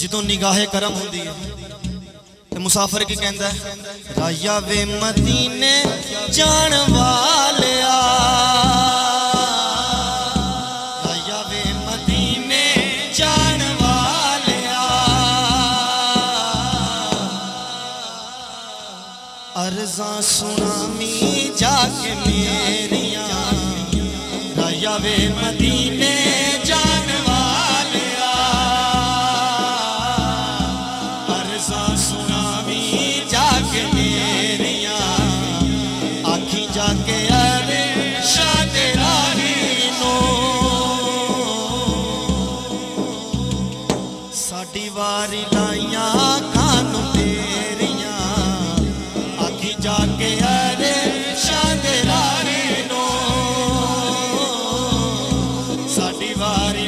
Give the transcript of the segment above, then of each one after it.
ਜਦੋਂ ਨਿਗਾਹੇ ਕਰਮ ਹੁੰਦੀ ਹੈ ਤੇ ਮੁਸਾਫਰ ਕੀ ਕਹਿੰਦਾ ਹੈ ਰਾਇਆ ਵੇ ਮਦੀਨੇ ਜਾਣ ਵਾਲਿਆ ਰਾਇਆ ਵੇ ਮਦੀਨੇ ਜਾਣ ਵਾਲਿਆ ਅਰਜ਼ਾਂ ਸੁਣਾਮੀ ਜਾ ਕੇ ਮੇਰੀਆਂ ਰਾਇਆ ਵੇ ਮਦੀਨੇ ਸਾਡੀ ਵਾਰੀ ਲਾਈਆਂ ਖਾਨ ਤੇਰੀਆਂ। ਆਖੀ ਜਾ ਕੇ ਅਰੇ ਸ਼ਾਹ ਨੂੰ। ਸਾਡੀ ਵਾਰੀ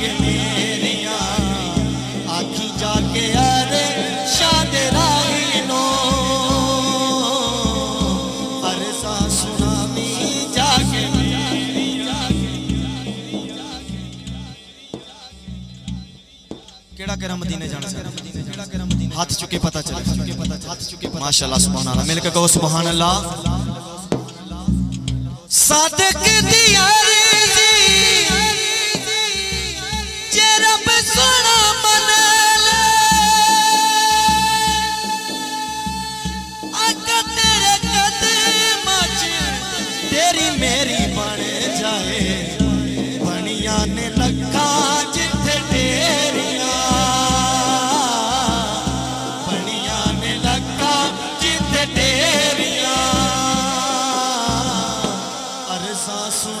जाके मेरिया। आखी जाके अरे अरे सा सुनामी जाके केड़ा हाथ चुके पता चले। चुके हाथ चुके माशाल्लाह सुभान अल्लाह मिलकर कहो सुभान अल्लाह सादिक